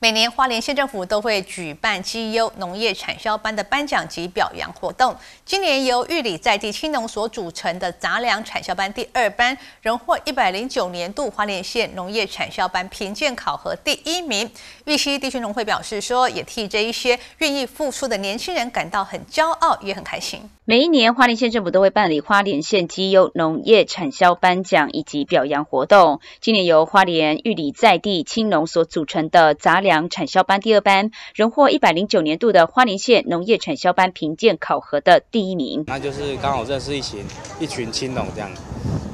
每年花莲县政府都会举办绩优农业产销班的颁奖及表扬活动。今年由玉里在地青农所组成的杂粮产销班第二班，荣获一百零九年度花莲县农业产销班评鉴考核第一名。玉溪地区农会表示说，也替这一些愿意付出的年轻人感到很骄傲，也很开心。每一年花莲县政府都会办理花莲县绩优农业产销颁奖以及表扬活动。今年由花莲玉里在地青农所组成的杂粮。产销班第二班荣获一百零九年度的花莲县农业产销班评鉴考核的第一名。那就是刚好认识一群一群青农这样，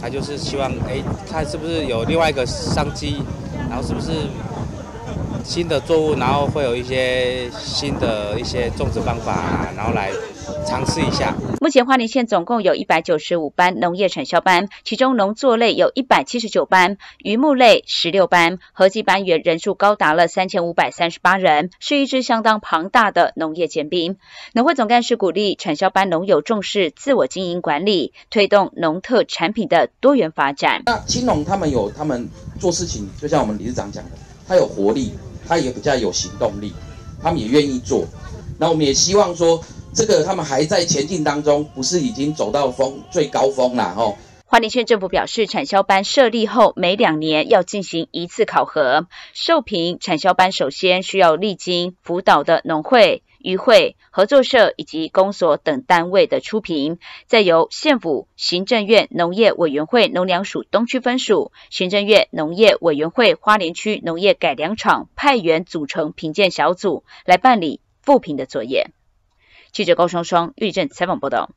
他就是希望哎，他是不是有另外一个商机，然后是不是新的作物，然后会有一些新的一些种植方法，然后来。尝试一下。目前花莲县总共有一百九十五班农业产销班，其中农作类有一百七十九班，渔牧类十六班，合计班员人数高达了三千五百三十八人，是一支相当庞大的农业尖兵。农会总干事鼓励产销班农友重视自我经营管理，推动农特产品的多元发展。那青农他们有他们做事情，就像我们理事长讲的，他有活力，他也比较有行动力，他们也愿意做。那我们也希望说。这个他们还在前进当中，不是已经走到峰最高峰了吼。花莲县政府表示，产销班设立后，每两年要进行一次考核。受评产销班首先需要历经辅导的农会、与会、合作社以及公所等单位的初评，再由县府行政院农业委员会农粮署东区分署、行政院农业委员会花莲区农业改良场派员组成评鉴小组来办理复评的作业。记者高双双、玉政采访报道。